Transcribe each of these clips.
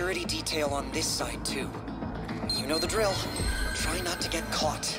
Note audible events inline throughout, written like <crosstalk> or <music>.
security detail on this side, too. You know the drill. Try not to get caught.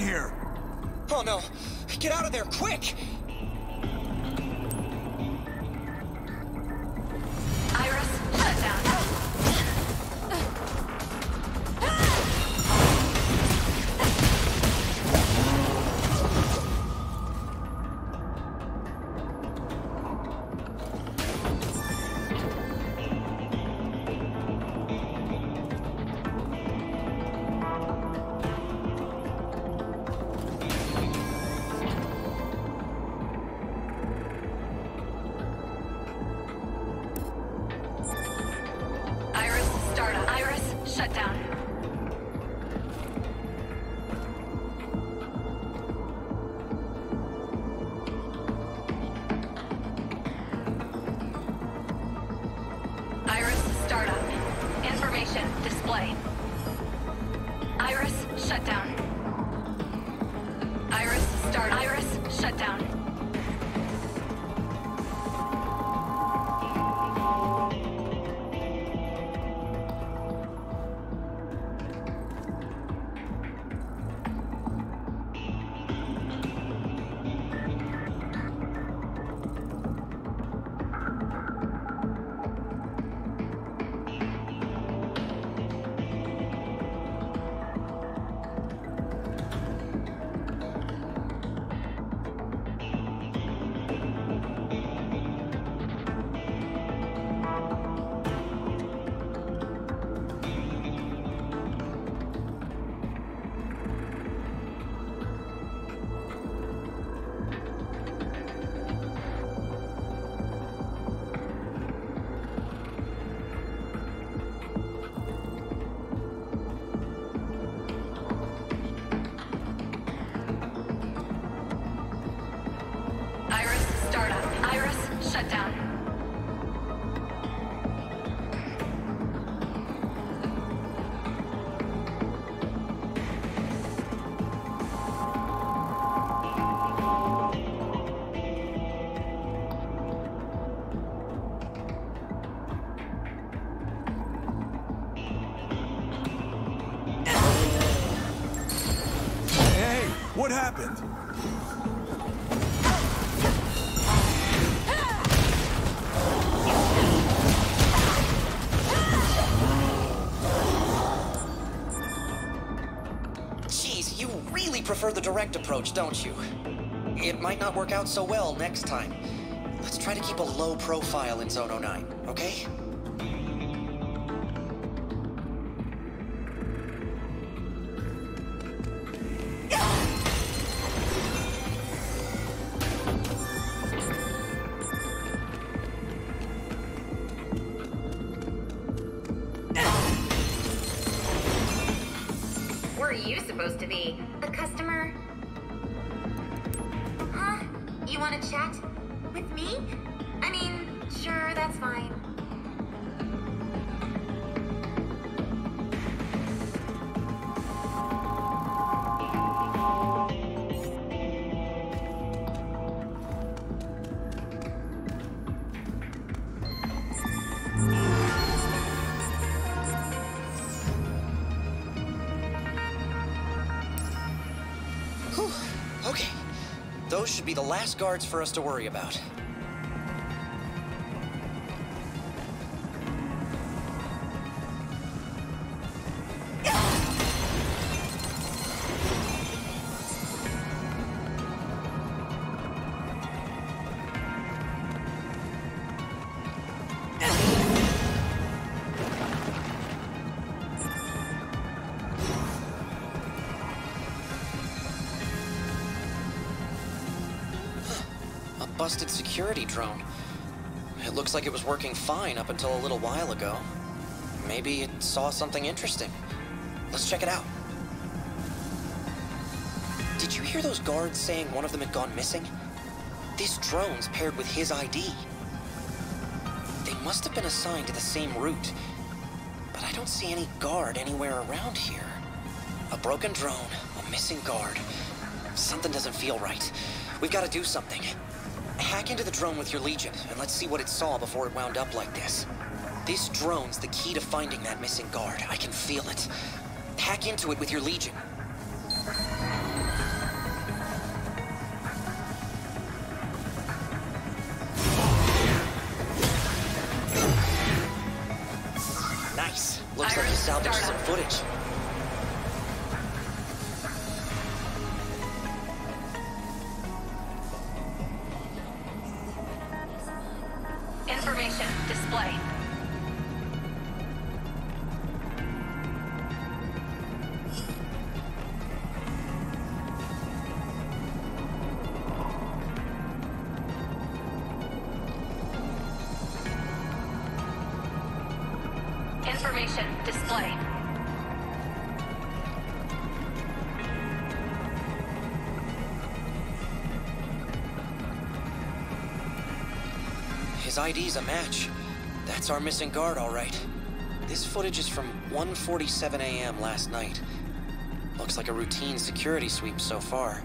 in here! Oh no! Get out of there, quick! The direct approach, don't you? It might not work out so well next time. Let's try to keep a low profile in Zone 09, be the last guards for us to worry about. Security drone. It looks like it was working fine up until a little while ago. Maybe it saw something interesting. Let's check it out. Did you hear those guards saying one of them had gone missing? This drone's paired with his ID. They must have been assigned to the same route, but I don't see any guard anywhere around here. A broken drone, a missing guard. Something doesn't feel right. We've got to do something. Hack into the drone with your Legion, and let's see what it saw before it wound up like this. This drone's the key to finding that missing guard. I can feel it. Hack into it with your Legion. ID's a match. That's our missing guard, all right. This footage is from 1.47 a.m. last night. Looks like a routine security sweep so far.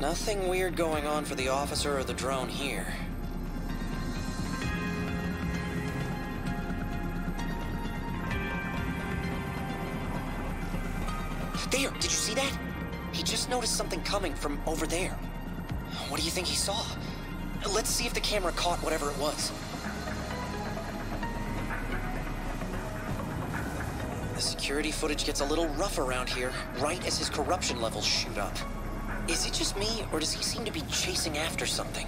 Nothing weird going on for the officer or the drone here. There, did you see that? He just noticed something coming from over there. What do you think he saw? Let's see if the camera caught whatever it was. The security footage gets a little rough around here, right as his corruption levels shoot up. Is it just me, or does he seem to be chasing after something?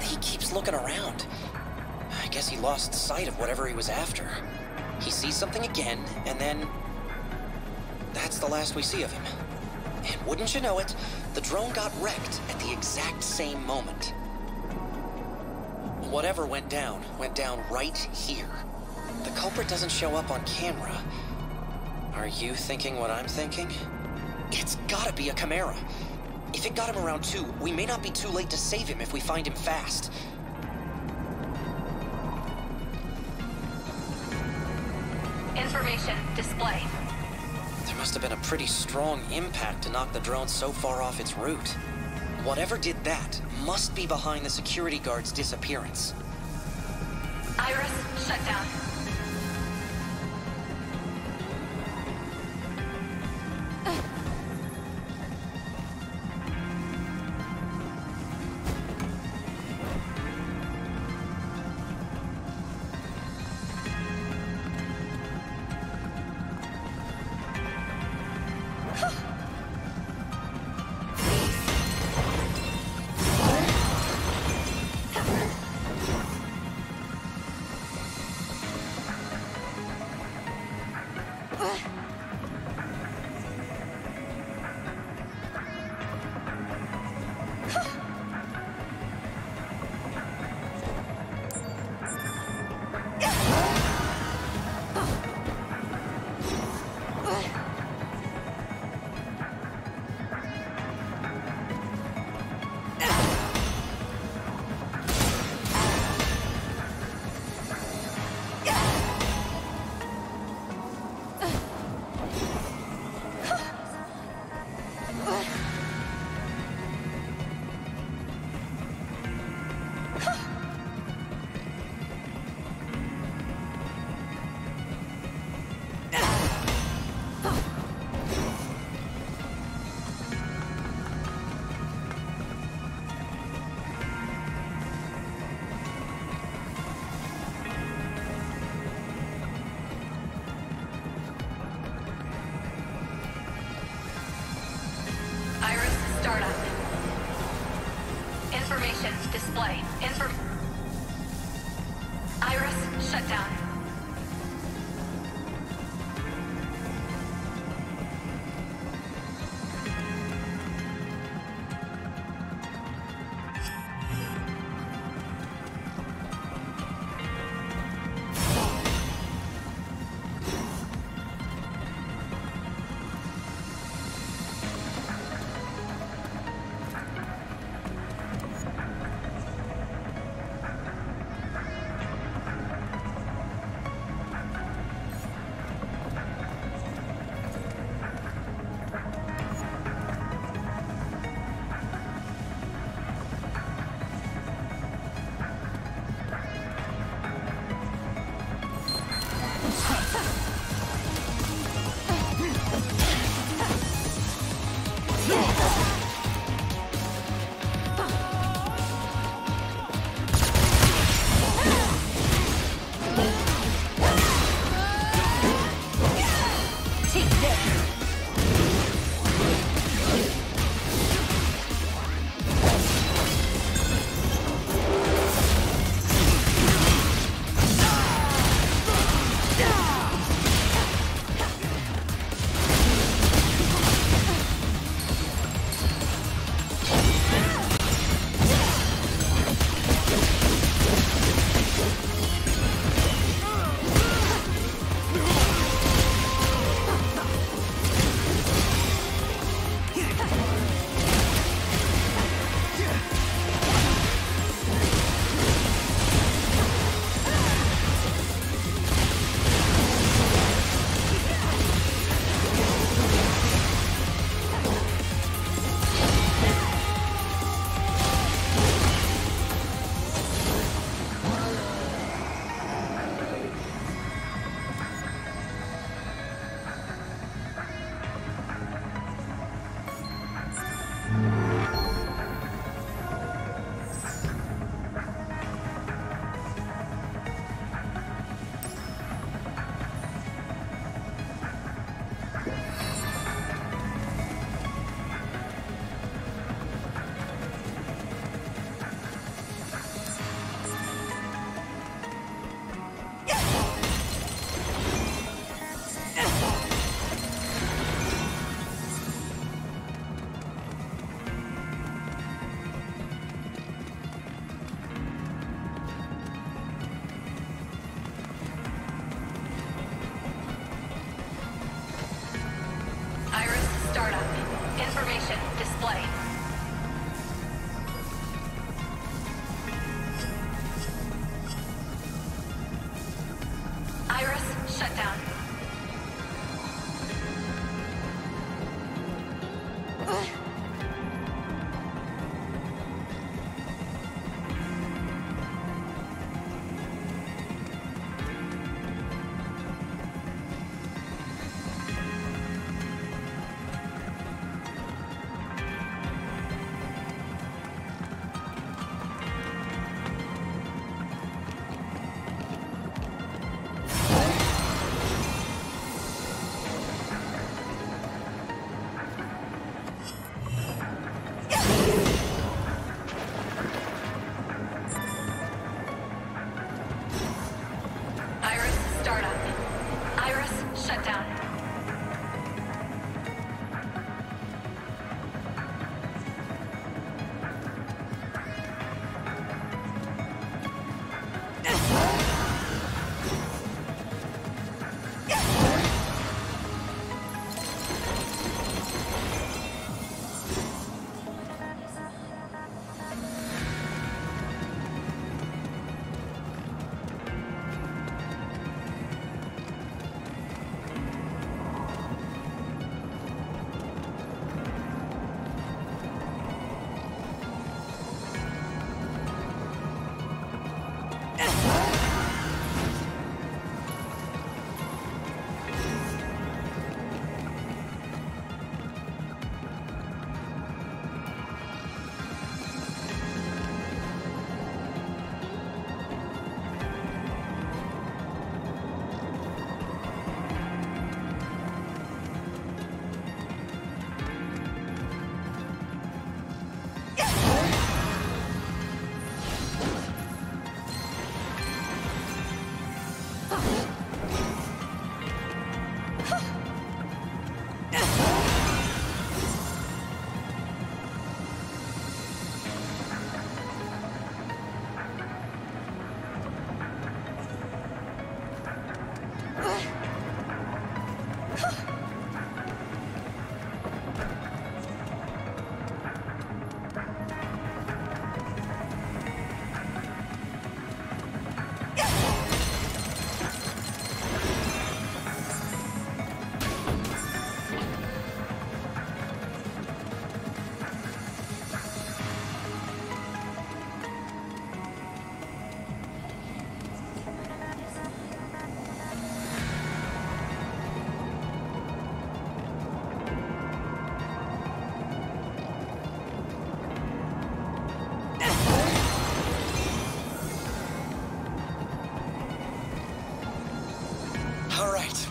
He keeps looking around. I guess he lost sight of whatever he was after. He sees something again, and then... That's the last we see of him. Wouldn't you know it, the drone got wrecked at the exact same moment. Whatever went down, went down right here. The culprit doesn't show up on camera. Are you thinking what I'm thinking? It's gotta be a Chimera. If it got him around two, we may not be too late to save him if we find him fast. Information display. Have been a pretty strong impact to knock the drone so far off its route. Whatever did that must be behind the security guard's disappearance. Iris, shut down.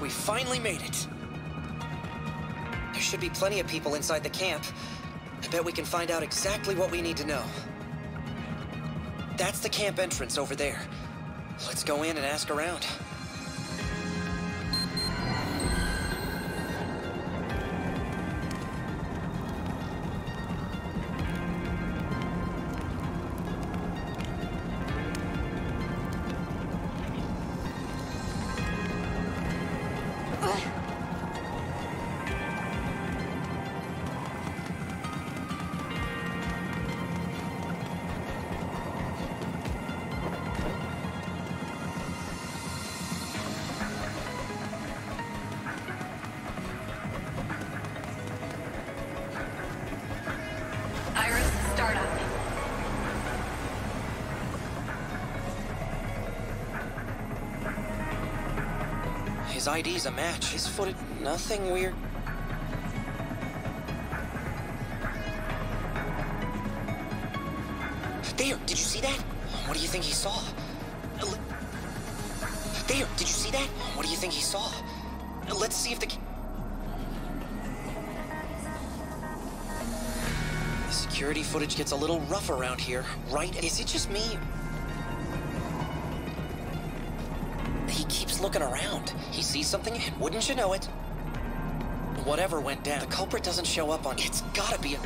We finally made it. There should be plenty of people inside the camp. I bet we can find out exactly what we need to know. That's the camp entrance over there. Let's go in and ask around. His ID's a match. His footage, nothing weird. There, did you see that? What do you think he saw? There, did you see that? What do you think he saw? Let's see if the. The security footage gets a little rough around here, right? Is it just me? Looking around. He sees something, and wouldn't you know it? Whatever went down, the culprit doesn't show up on. It's gotta be a.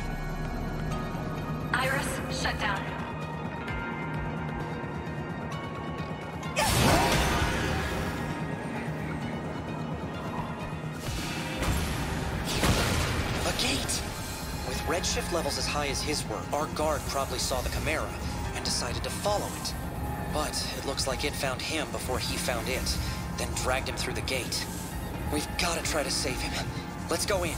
Iris, shut down. A gate! With redshift levels as high as his were, our guard probably saw the Chimera and decided to follow it. But it looks like it found him before he found it, then dragged him through the gate. We've gotta try to save him. Let's go in.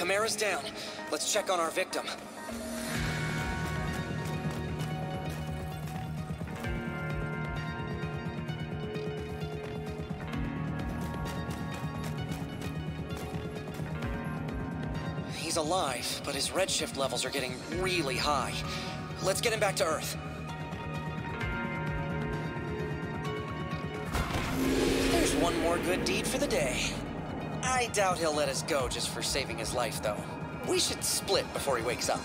Camera's down. Let's check on our victim. He's alive, but his redshift levels are getting really high. Let's get him back to Earth. There's one more good deed for the day. I doubt he'll let us go just for saving his life, though. We should split before he wakes up.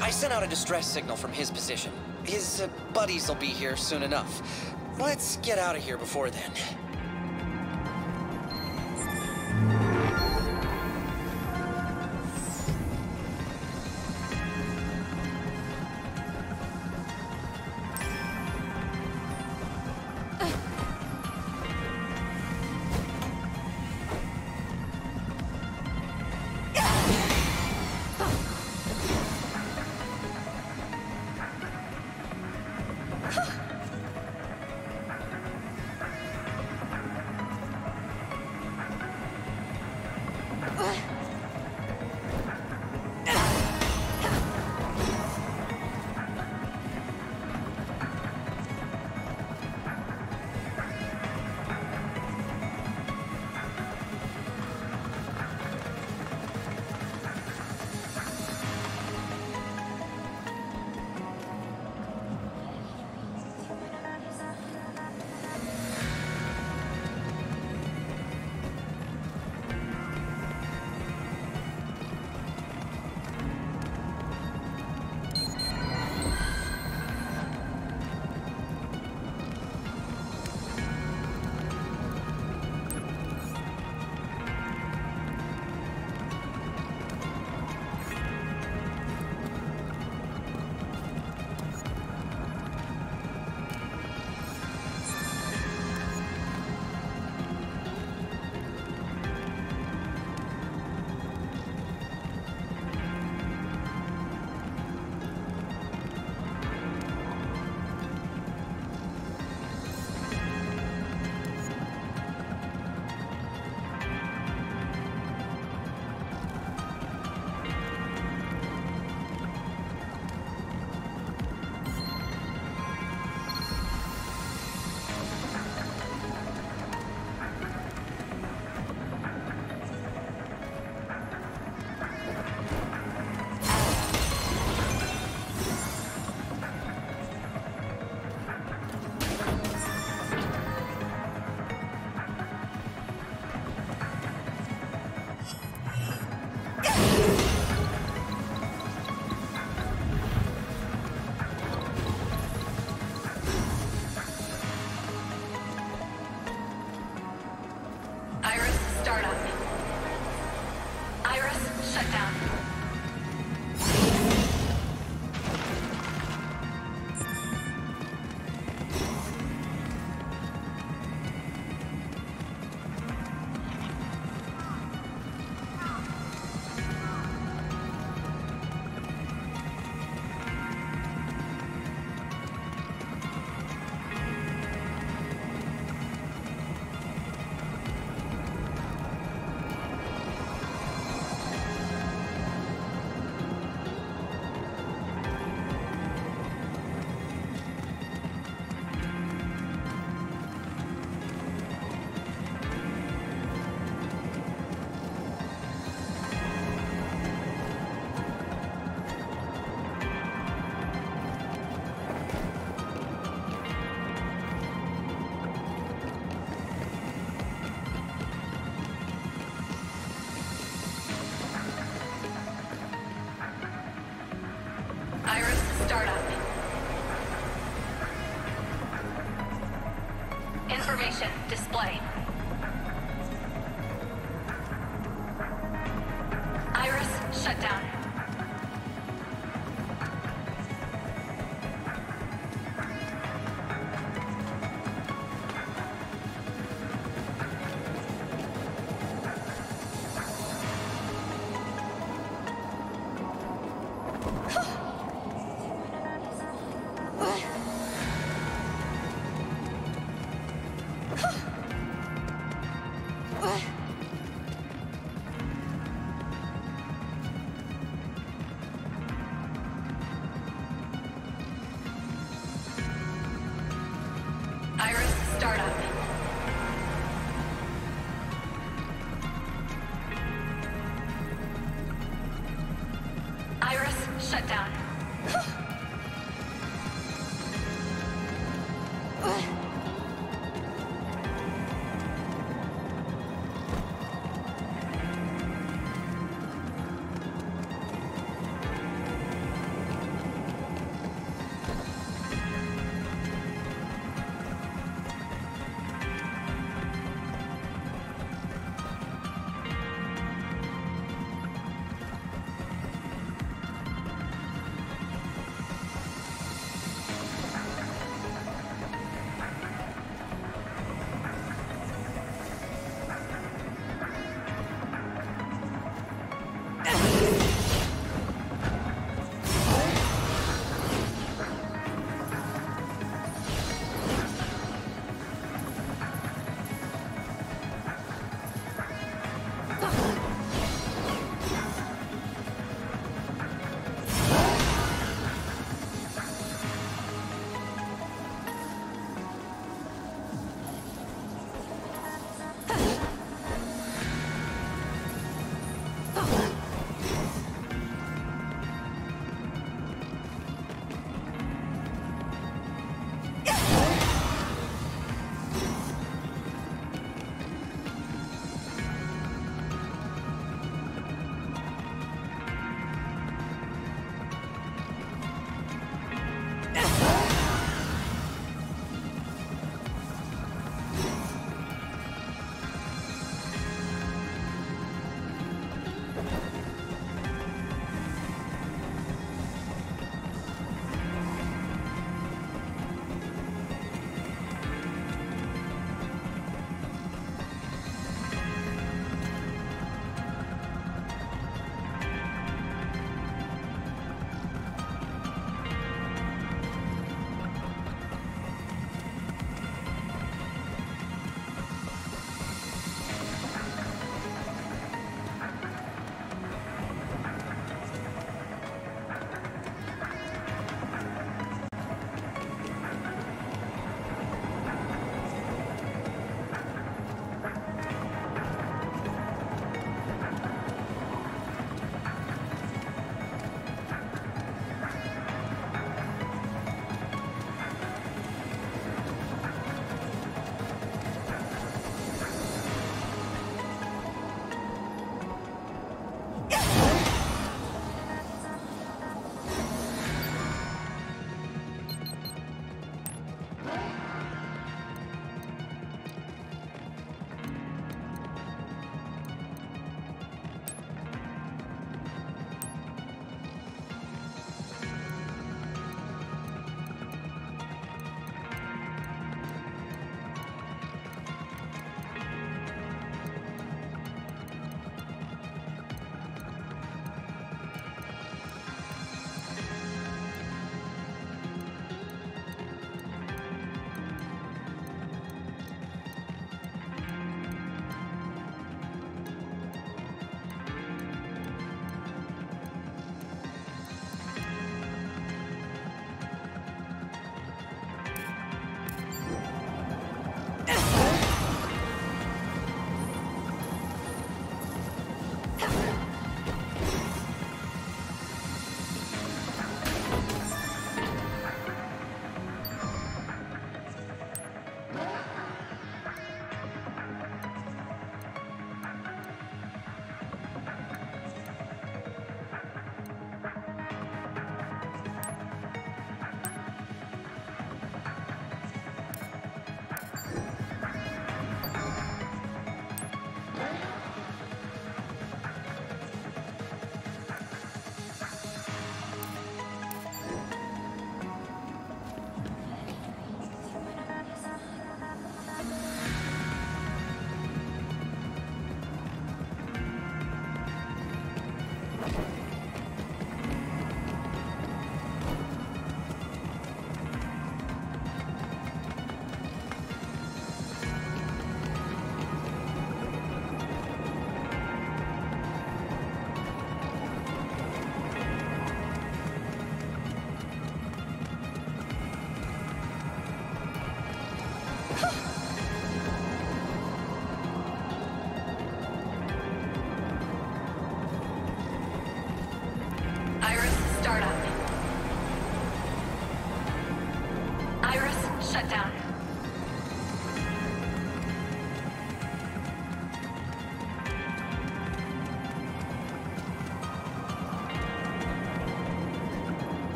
I sent out a distress signal from his position. His uh, buddies will be here soon enough. Let's get out of here before then.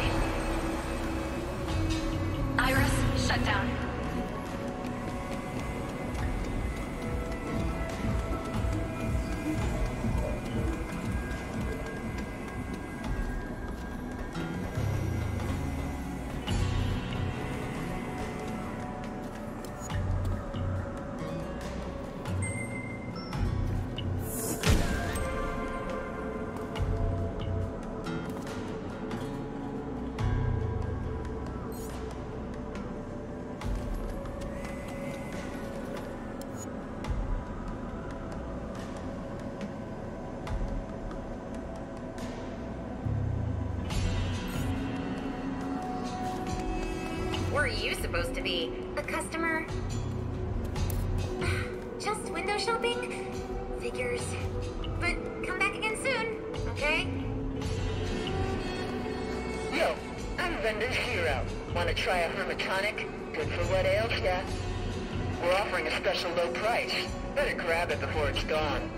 Display. Want to try a Hermitonic? Good for what ails ya? We're offering a special low price. Better grab it before it's gone.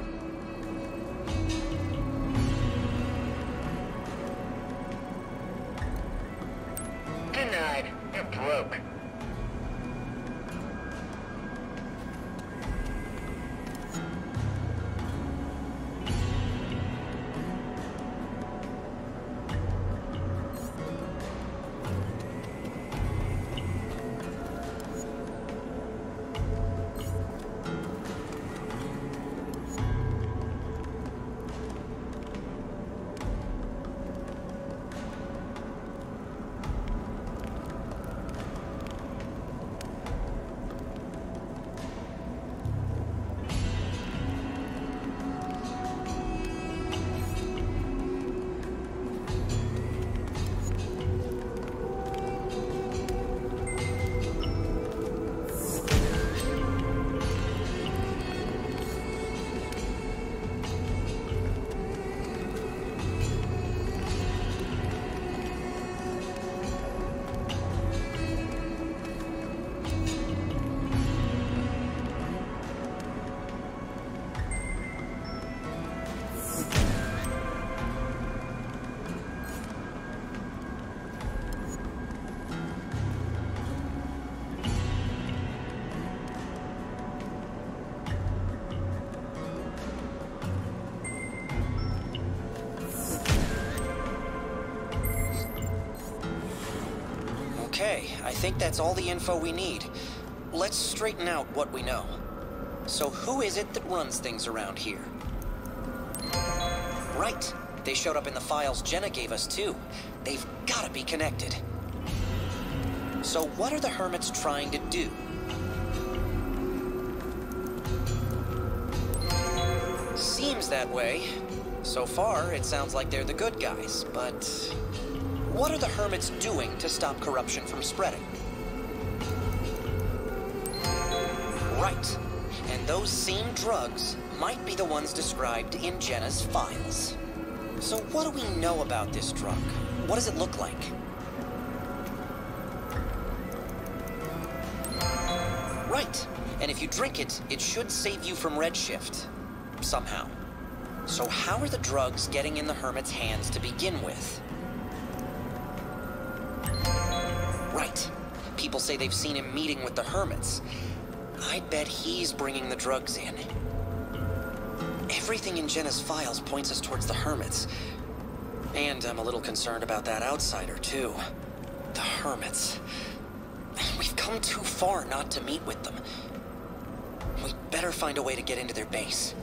Think that's all the info we need. Let's straighten out what we know. So who is it that runs things around here? Right. They showed up in the files Jena gave us too. They've gotta be connected. So what are the Hermits trying to do? Seems that way. So far, it sounds like they're the good guys, but what are the Hermits doing to stop corruption from spreading? Right. And those same drugs might be the ones described in Jena's files. So what do we know about this drug? What does it look like? Right. And if you drink it, it should save you from redshift. Somehow. So how are the drugs getting in the Hermit's hands to begin with? People say they've seen him meeting with the Hermits. I bet he's bringing the drugs in. Everything in Jena's files points us towards the Hermits. And I'm a little concerned about that outsider, too. The Hermits. We've come too far not to meet with them. We'd better find a way to get into their base.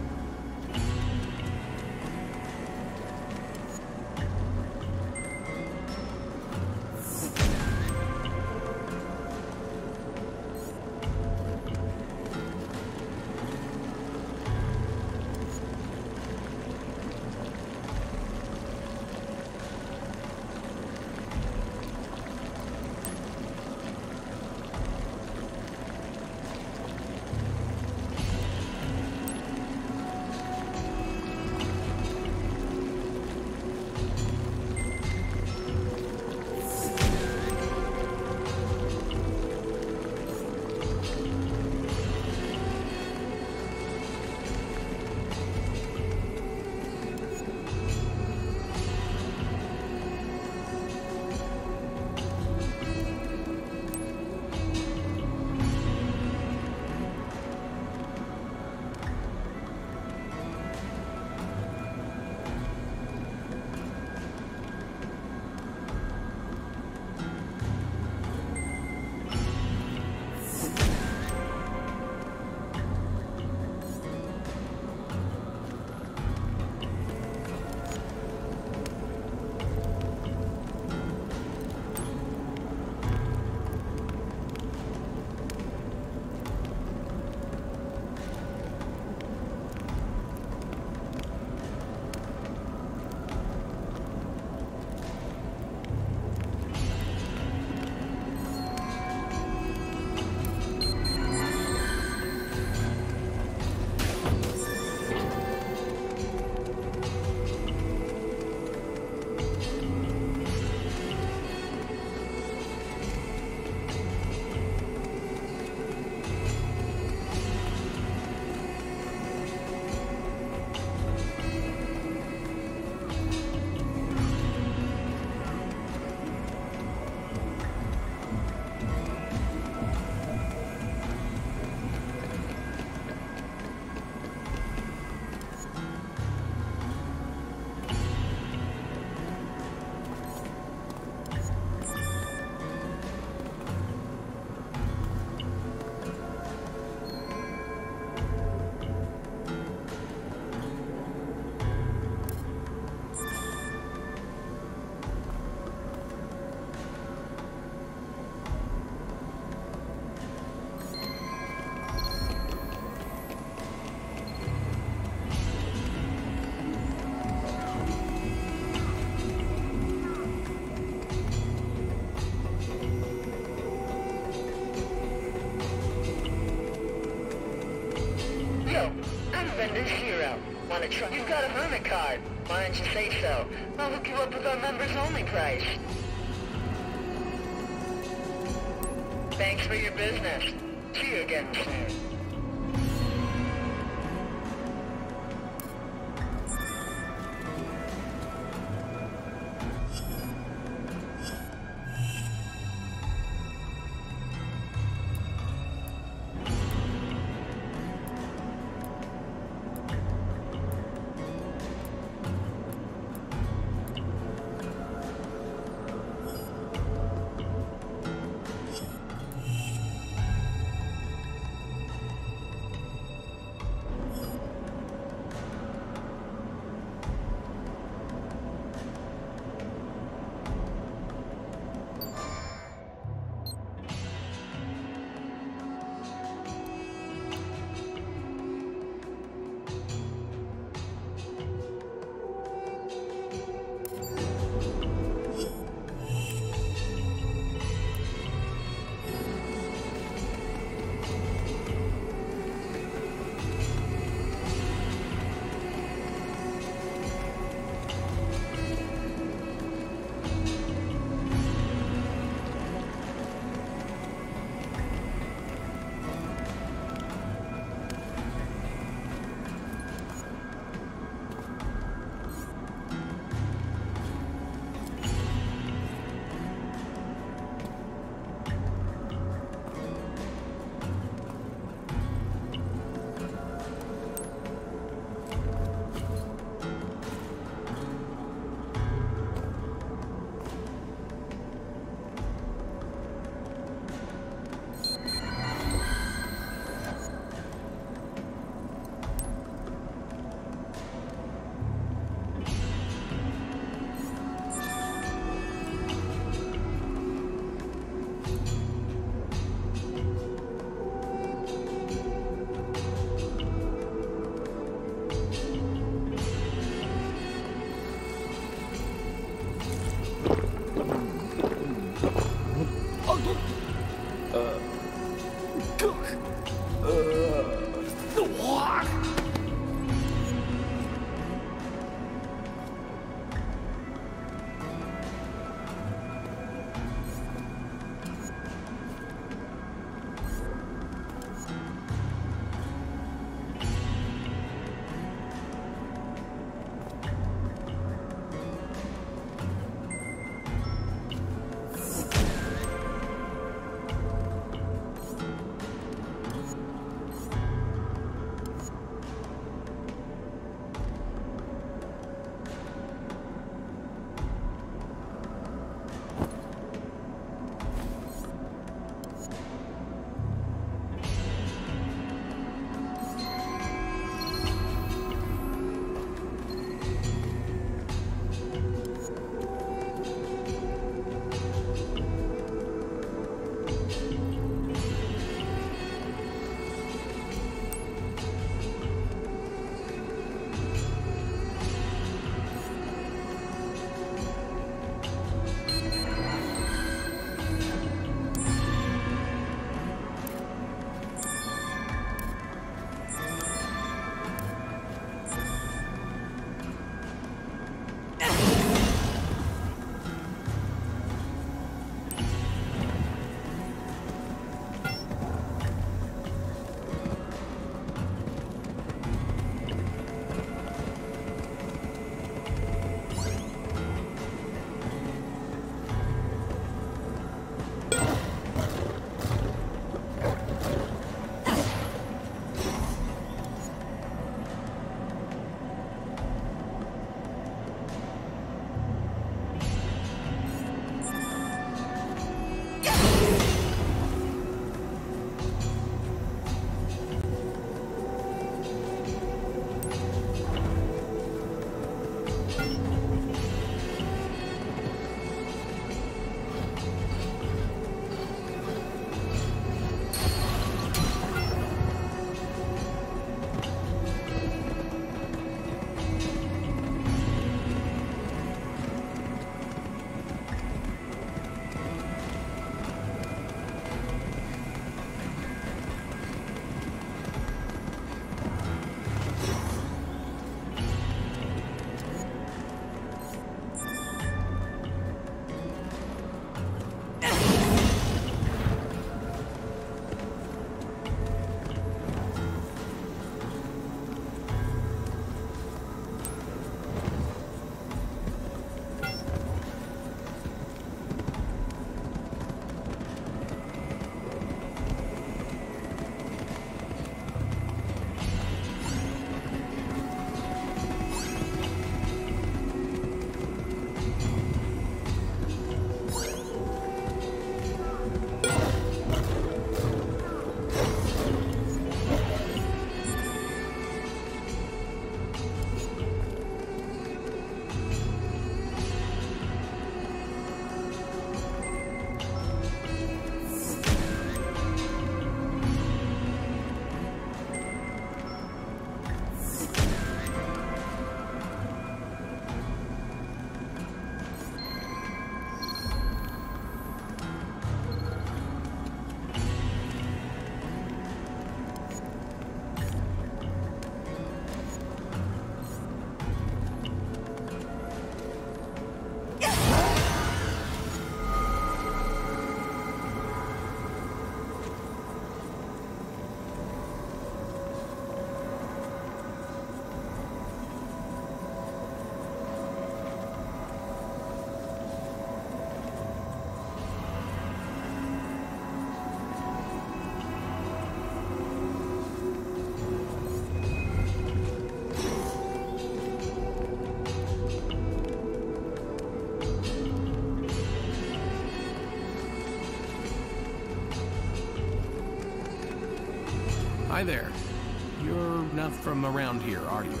Around here, are you?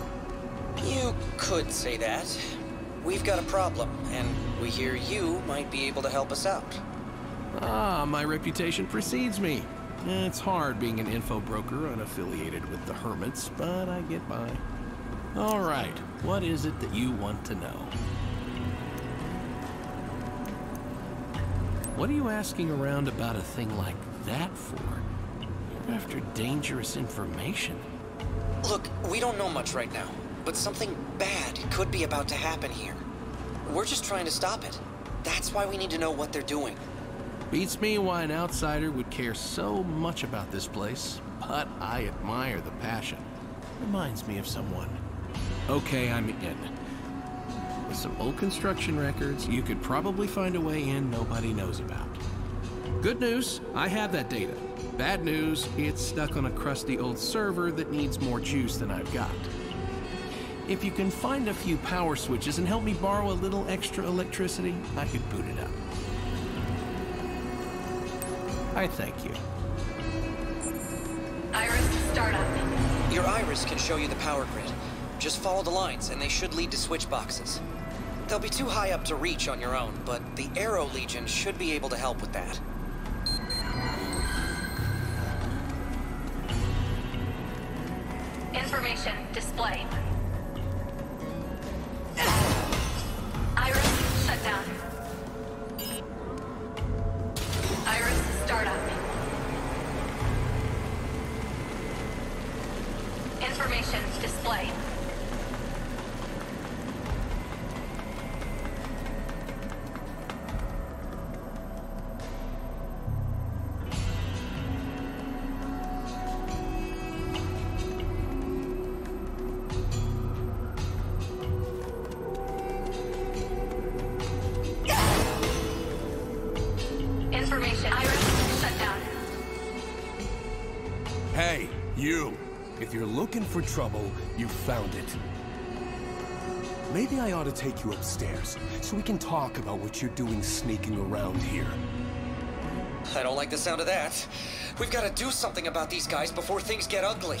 You could say that. We've got a problem, and we hear you might be able to help us out. Ah, my reputation precedes me. It's hard being an info broker unaffiliated with the Hermits, but I get by. All right, what is it that you want to know? What are you asking around about a thing like that for? You're after dangerous information. Look, we don't know much right now, but something bad could be about to happen here. We're just trying to stop it. That's why we need to know what they're doing. Beats me why an outsider would care so much about this place, but I admire the passion. Reminds me of someone. Okay, I'm in. With some old construction records, you could probably find a way in nobody knows about. Good news, I have that data. Bad news, it's stuck on a crusty old server that needs more juice than I've got. If you can find a few power switches and help me borrow a little extra electricity, I could boot it up. I thank you. Iris, startup. Your iris can show you the power grid. Just follow the lines, and they should lead to switch boxes. They'll be too high up to reach on your own, but the Arrow Legion should be able to help with that. Information display. Trouble, you found it. Maybe I ought to take you upstairs, so we can talk about what you're doing sneaking around here. I don't like the sound of that. We've got to do something about these guys before things get ugly.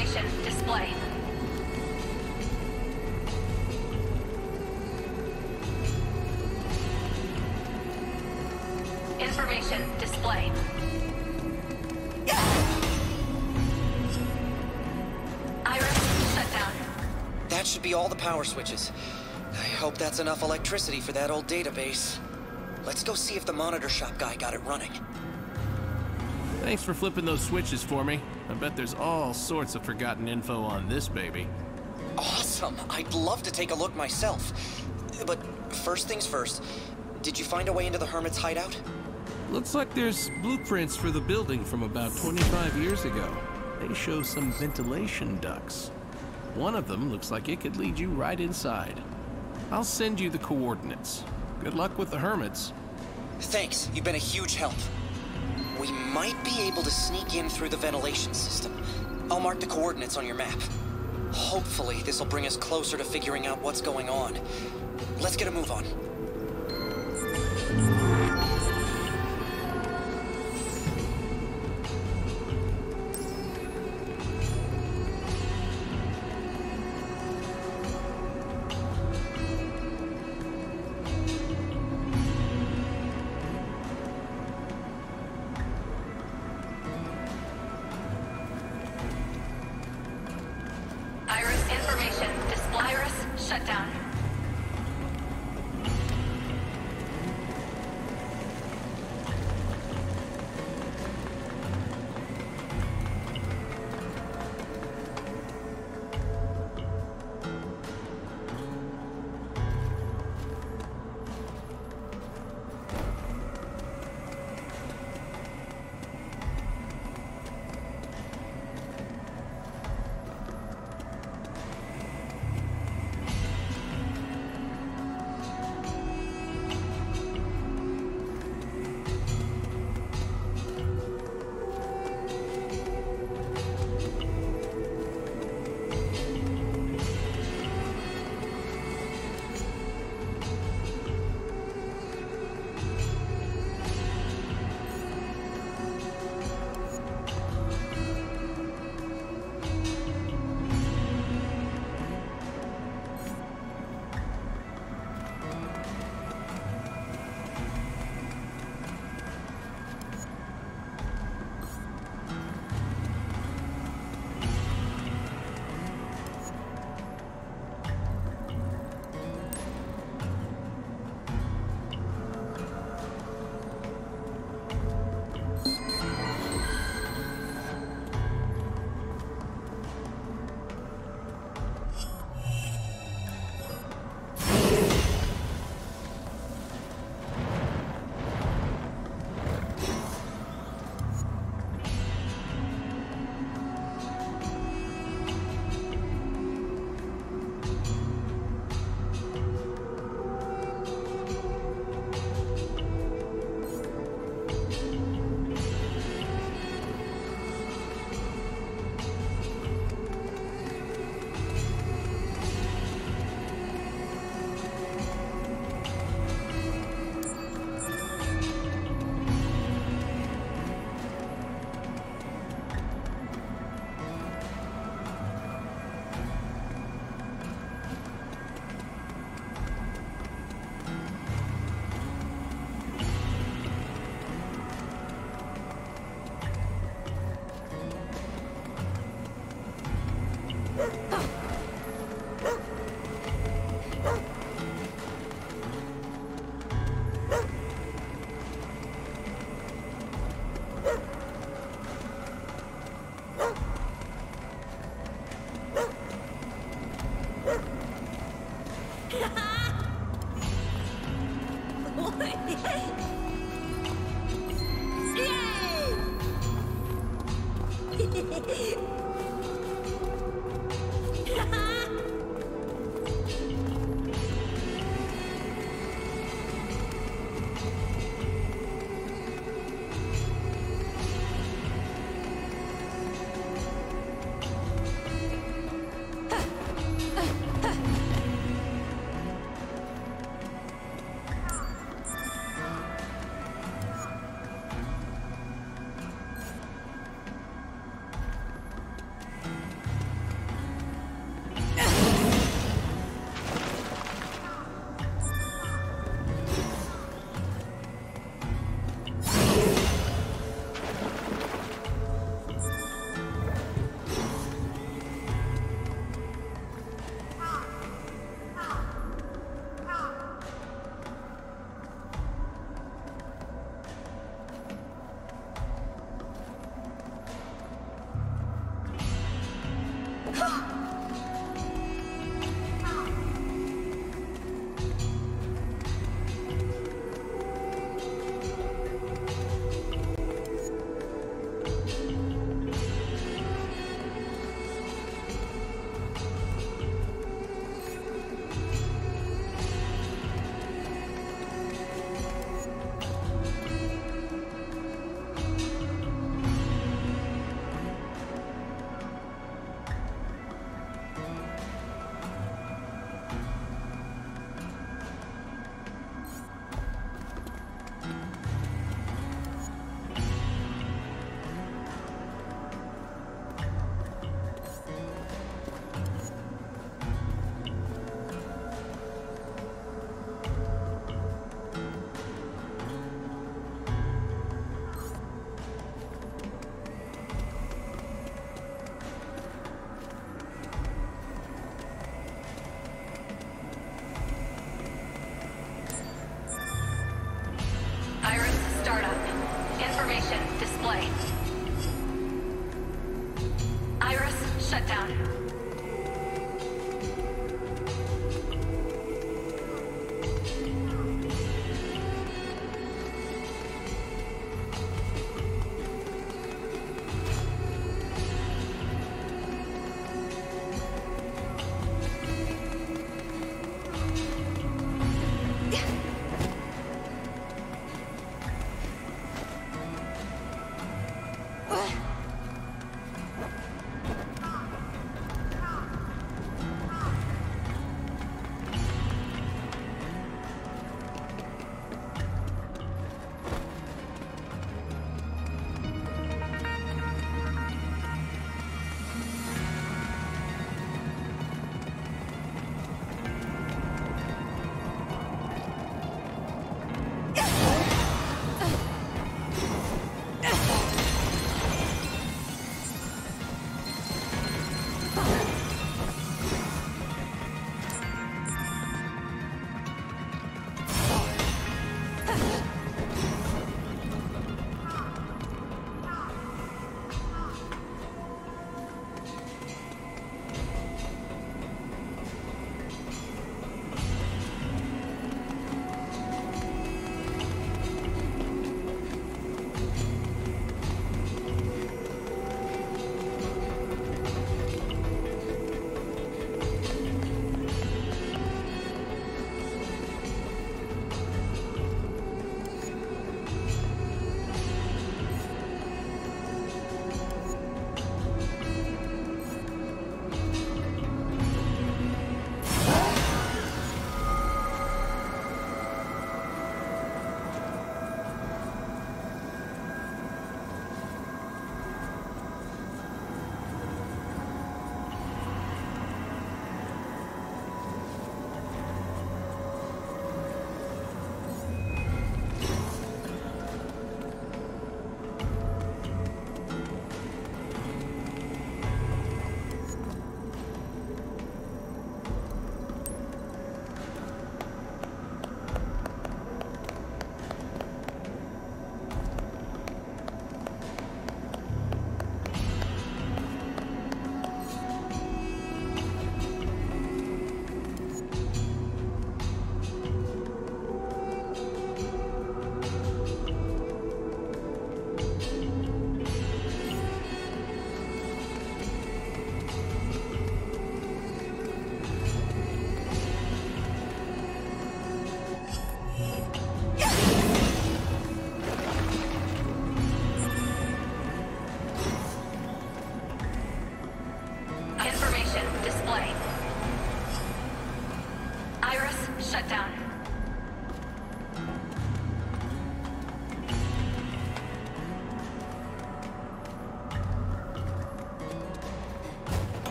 Information display. Information display. Iris, shut down. That should be all the power switches. I hope that's enough electricity for that old database. Let's go see if the monitor shop guy got it running. Thanks for flipping those switches for me. I bet there's all sorts of forgotten info on this baby. Awesome! I'd love to take a look myself. But first things first, did you find a way into the Hermit's hideout? Looks like there's blueprints for the building from about 25 years ago. They show some ventilation ducts. One of them looks like it could lead you right inside. I'll send you the coordinates. Good luck with the hermits. Thanks, you've been a huge help. We might be able to sneak in through the ventilation system. I'll mark the coordinates on your map. Hopefully, this will bring us closer to figuring out what's going on. Let's get a move on.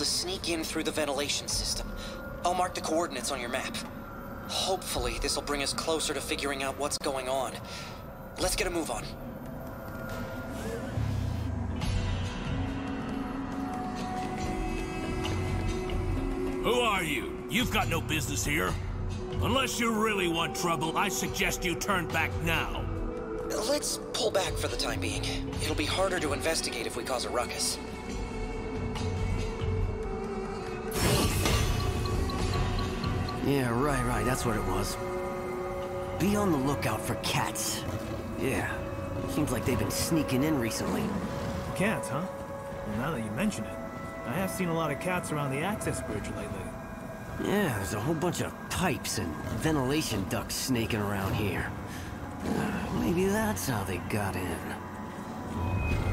To sneak in through the ventilation system. I'll mark the coordinates on your map. Hopefully, this will bring us closer to figuring out what's going on. Let's get a move on. Who are you? You've got no business here. Unless you really want trouble, I suggest you turn back now. Let's pull back for the time being. It'll be harder to investigate if we cause a ruckus. Yeah, right, right, that's what it was. Be on the lookout for cats. Yeah, seems like they've been sneaking in recently. Cats, huh? Well, now that you mention it, I have seen a lot of cats around the access bridge lately. Yeah, there's a whole bunch of pipes and ventilation ducts snaking around here. Uh, maybe that's how they got in.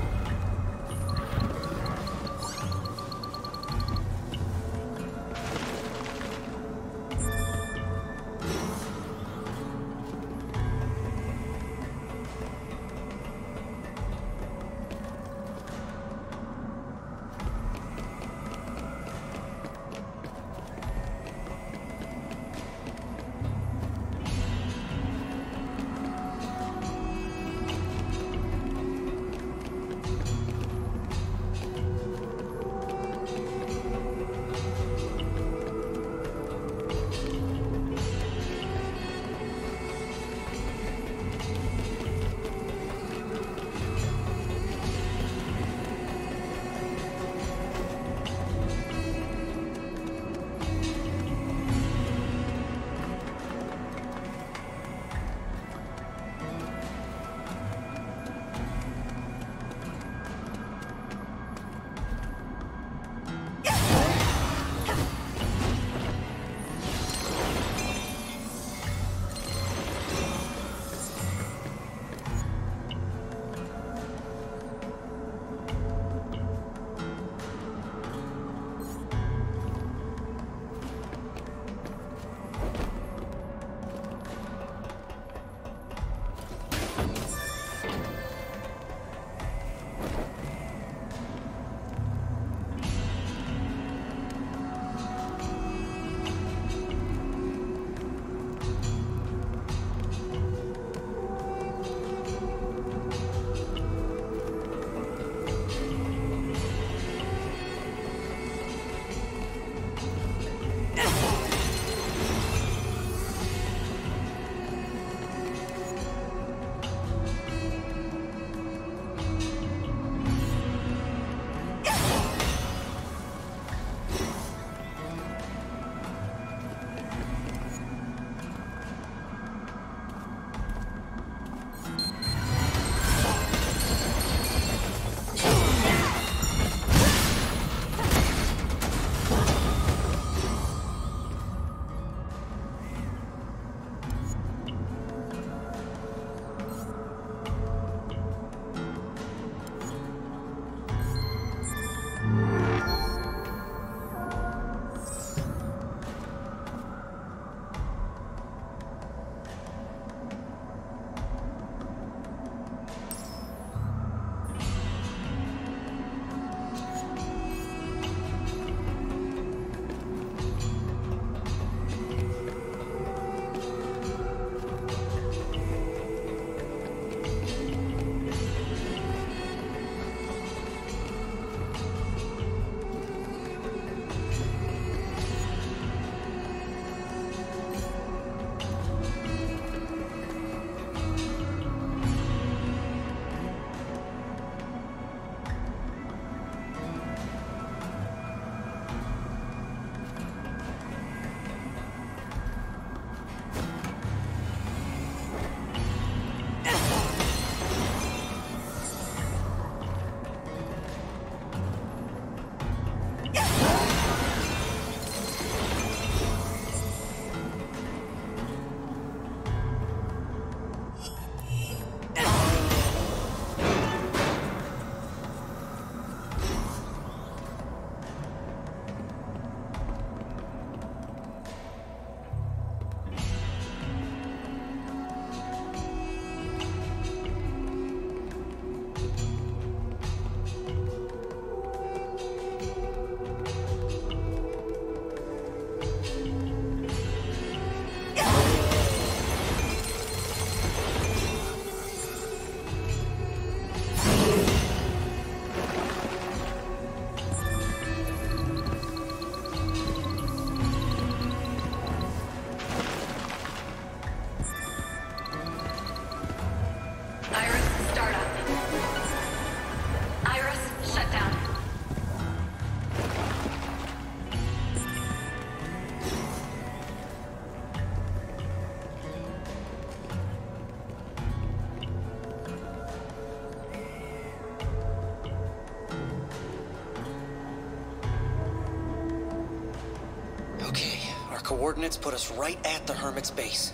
Coordinates put us right at the Hermit's base.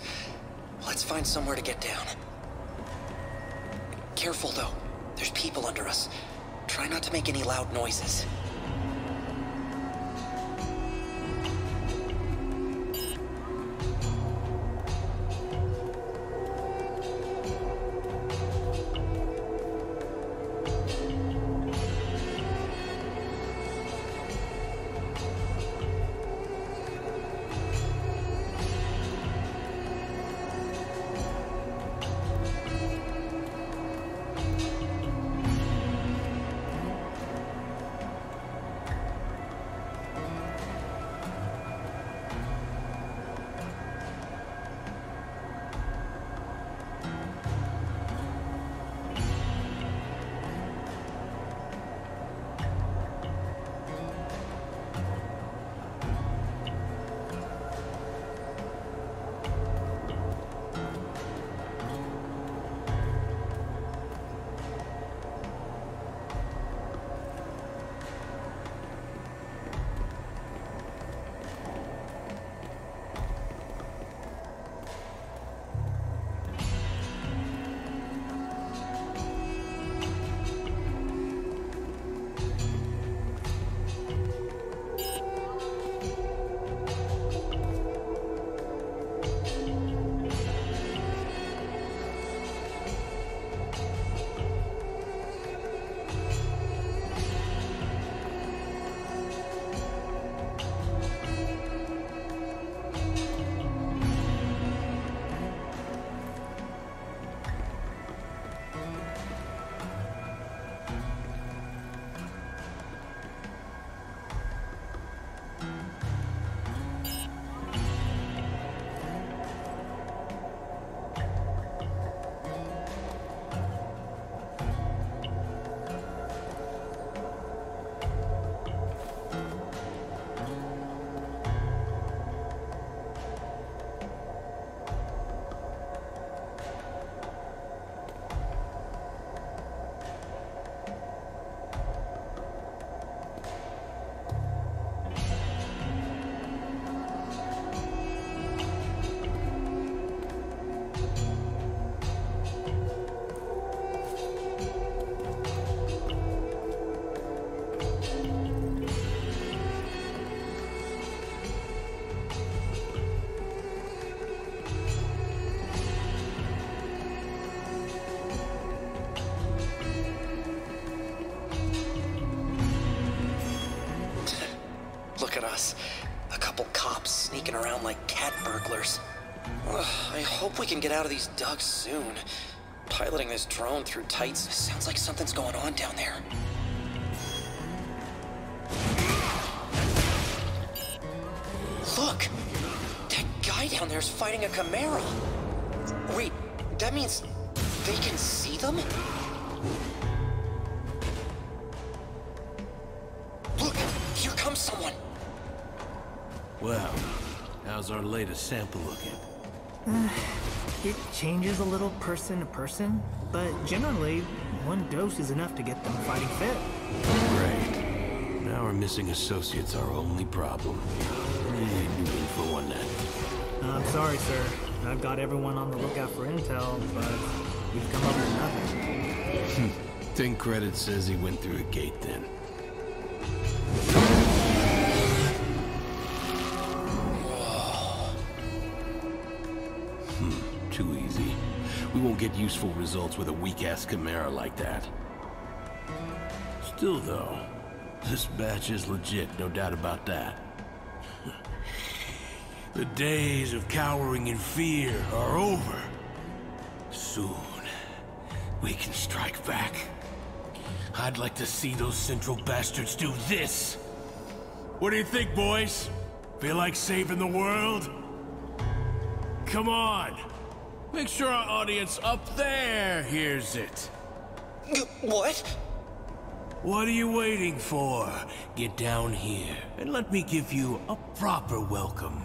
Let's find somewhere to get down. Careful, though. There's people under us. Try not to make any loud noises. Hope we can get out of these ducks soon. Piloting this drone through tights sounds like something's going on down there. Look! That guy down there's fighting a Chimera! Wait, that means they can see them? Look! Here comes someone! Well, how's our latest sample looking? It changes a little person to person, but generally, one dose is enough to get them fighting fit. Great. Now our missing associate's our only problem. Eh, new info on that. I'm sorry, sir. I've got everyone on the lookout for intel, but we've come up with nothing. <laughs> Ten credit says he went through a gate then. Won't get useful results with a weak-ass Chimera like that. Still, though, this batch is legit, no doubt about that. <laughs> The days of cowering in fear are over. Soon, we can strike back. I'd like to see those central bastards do this. What do you think, boys? Feel like saving the world? Come on. Make sure our audience up there hears it. What? What are you waiting for? Get down here and let me give you a proper welcome.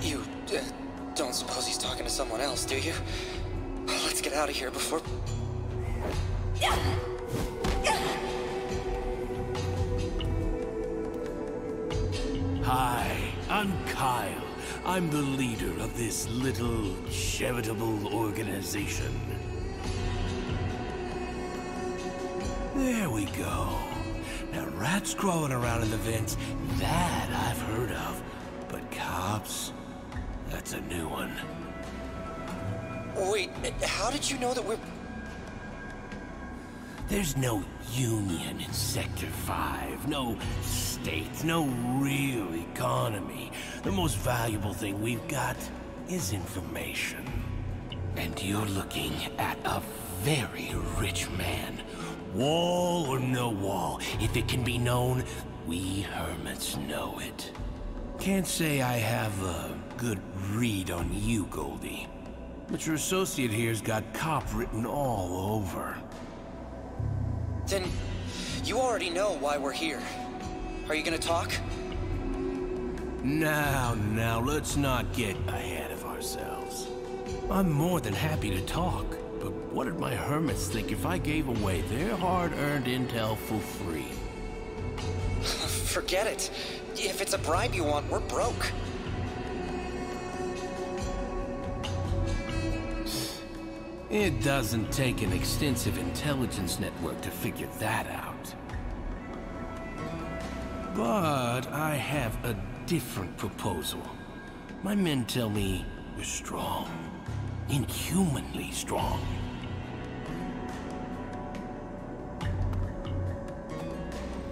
You uh, don't suppose he's talking to someone else, do you? Let's get out of here before. Hi, I'm Kyle. I'm the leader of this little charitable organization. There we go. Now, rats crawling around in the vents, that I've heard of. But cops, that's a new one. Wait, how did you know that we're... There's no union in Sector 5, no state, no real economy. The most valuable thing we've got is information. And you're looking at a very rich man. Wall or no wall, if it can be known, we hermits know it. Can't say I have a good read on you, Goldie. But your associate here's got cop written all over. Then you already know why we're here. Are you gonna talk? Now, now, let's not get ahead of ourselves. I'm more than happy to talk, but what did my hermits think if I gave away their hard-earned intel for free? <laughs> Forget it. If it's a bribe you want, we're broke. It doesn't take an extensive intelligence network to figure that out. But I have a different proposal. My men tell me you're strong. Inhumanly strong.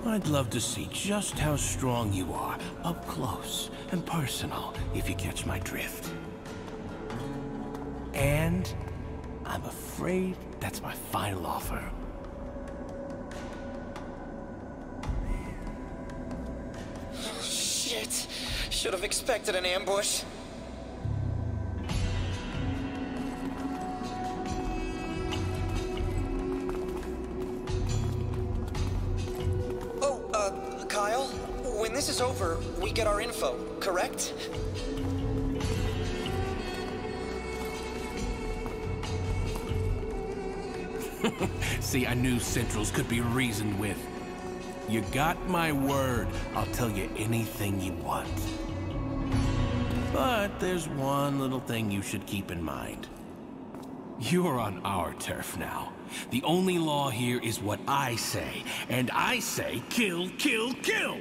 I'd love to see just how strong you are, up close and personal, if you catch my drift. And I'm afraid that's my final offer. Shit. Should have expected an ambush. Oh, uh, Kyle, when this is over, we get our info, correct? <laughs> See, I knew Centrals could be reasoned with. You got my word. I'll tell you anything you want. But there's one little thing you should keep in mind. You're on our turf now. The only law here is what I say, and I say kill, kill, kill!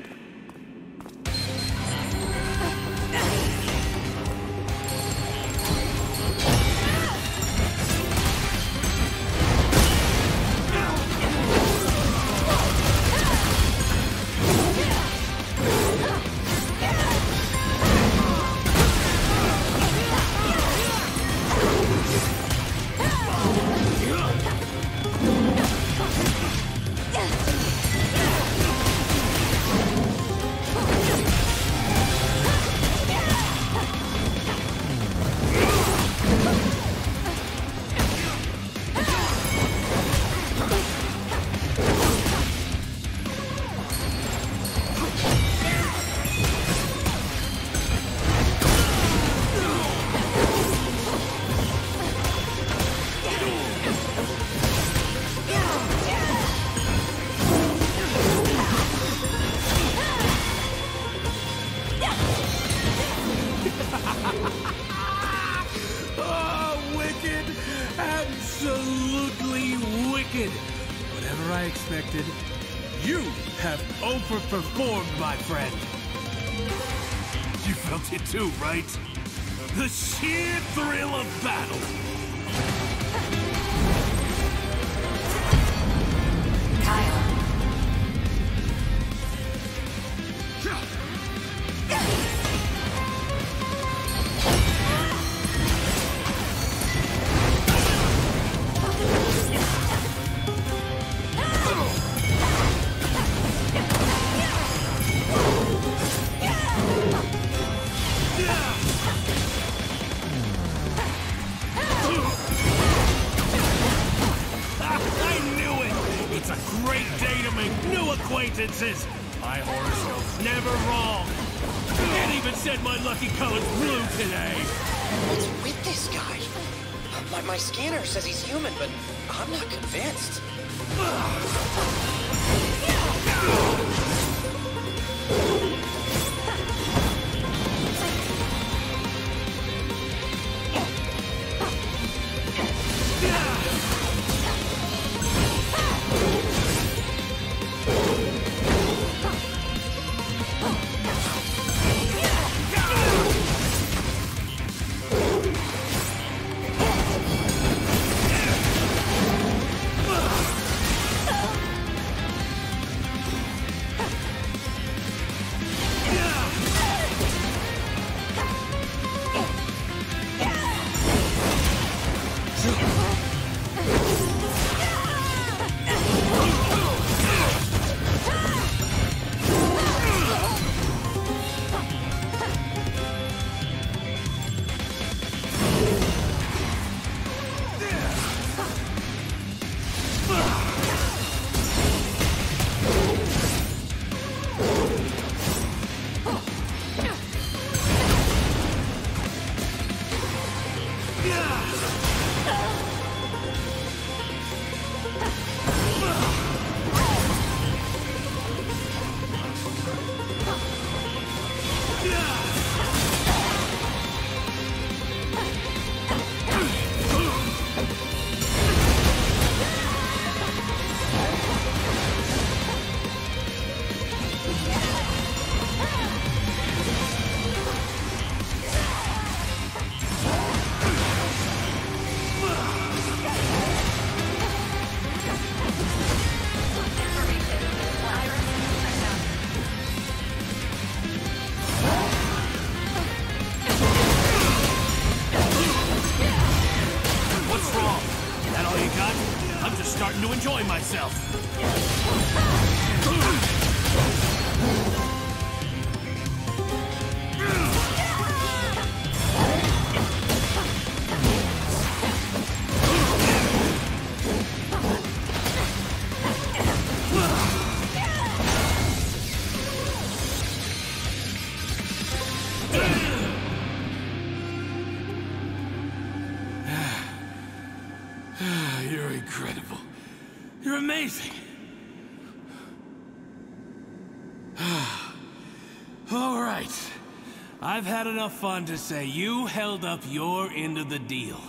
I've had enough fun to say you held up your end of the deal.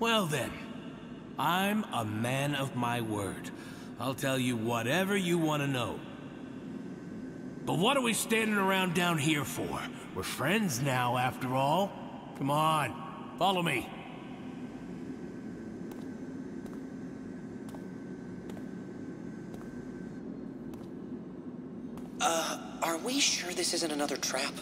Well then, I'm a man of my word. I'll tell you whatever you want to know. But what are we standing around down here for? We're friends now, after all. Come on, follow me. Uh, are we sure this isn't another trap?